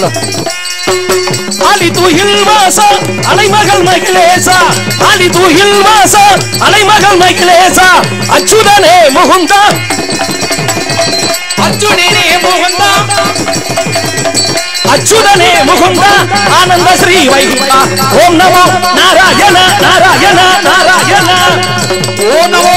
Hello அலி தூயில் வாசா அலைமகள் மைக்கிலேசா அலி தூயில் வாசா அலைமகள் மைக்கிலேசா அச்சுடனே முகுந்தா அச்சுடனே முகுந்தா அச்சுடனே முகுந்தா ஆனந்த ஸ்ரீ வைகுந்தா ஓம் நமோ நாராயண நாராயண நாராயண ஓம் நமோ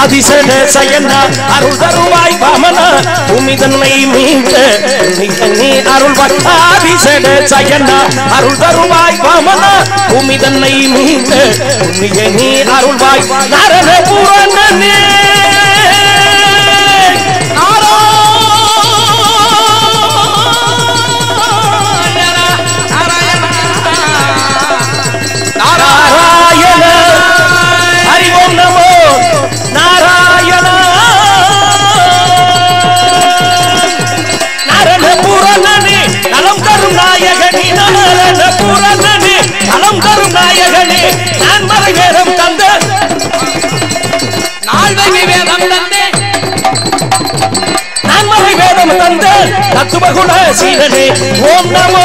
அதிசன சயனா அருள் தருவாய் பாமனா பூமி தன்னை மீண்ட நீ அருள் அதிசன சயனா அருள் தருவாய் பாமனா பூமி தன்னை மீண்ட நீ அருள்வாய் நலம் தரும் நாயகனே நான் மறை வேதம் தந்த நால்வகை வேதம் தந்தே. நான் மறை வேதம் தந்த தத்துவகுண சீரனே ஓம் நமோ